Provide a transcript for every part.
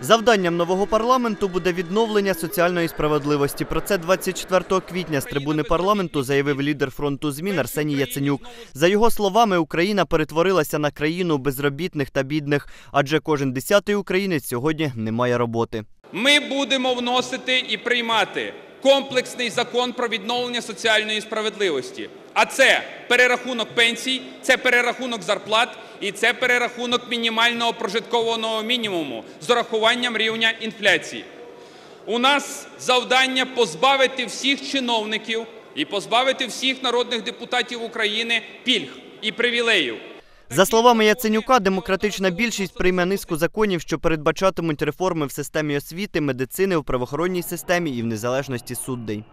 Завданням нового парламенту буде відновлення соціальної справедливості. Про це 24 квітня з трибуни парламенту заявив лідер фронту змін Арсеній Яценюк. За його словами, Україна перетворилася на країну безробітних та бідних, адже кожен десятий українець сьогодні не має роботи. Ми будемо вносити і приймати комплексний закон про відновлення соціальної справедливості. А це перерахунок пенсій, це перерахунок зарплат і це перерахунок мінімального прожиткового мінімуму з урахуванням рівня інфляції. У нас завдання позбавити всіх чиновників і позбавити всіх народних депутатів України пільг і привілеїв. За словами Яценюка, демократична більшість прийме низку законів, що передбачатимуть реформи в системі освіти, медицини, у правоохоронній системі і в незалежності суддей.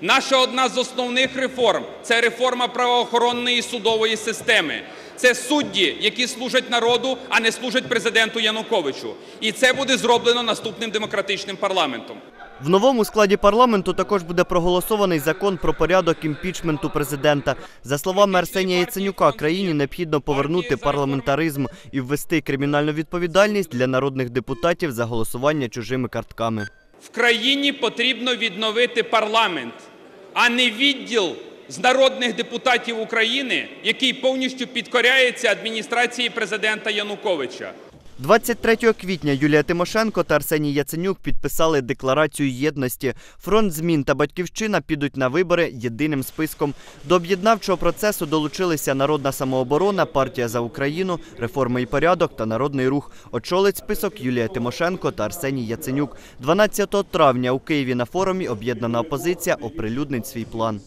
Наша одна з основних реформ це реформа правоохоронної судової системи. Це судді, які служать народу, а не служать президенту Януковичу. І це буде зроблено наступним демократичним парламентом. В новому складі парламенту також буде проголосований закон про порядок імпічменту президента. За словами Арсенія Яценюка, країні необхідно повернути парламентаризм і ввести кримінальну відповідальність для народних депутатів за голосування чужими картками. В країні потрібно відновити парламент, а не відділ з народних депутатів України, який повністю підкоряється адміністрації президента Януковича. 23 квітня Юлія Тимошенко та Арсеній Яценюк підписали декларацію єдності. Фронт змін та батьківщина підуть на вибори єдиним списком. До об'єднавчого процесу долучилися Народна самооборона, партія за Україну, реформи і порядок та народний рух. Очолить список Юлія Тимошенко та Арсеній Яценюк. 12 травня у Києві на форумі об'єднана опозиція оприлюднить свій план.